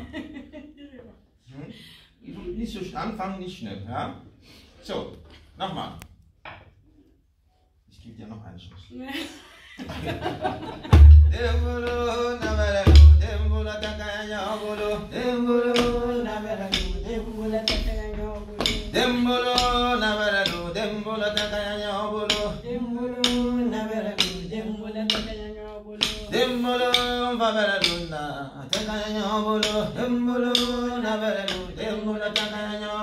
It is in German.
Hm? Nicht so anfangen, nicht schnell. Ja? So, nochmal. Ich gebe dir noch eine Chance. Dembulu I'm him bolo, na bolo.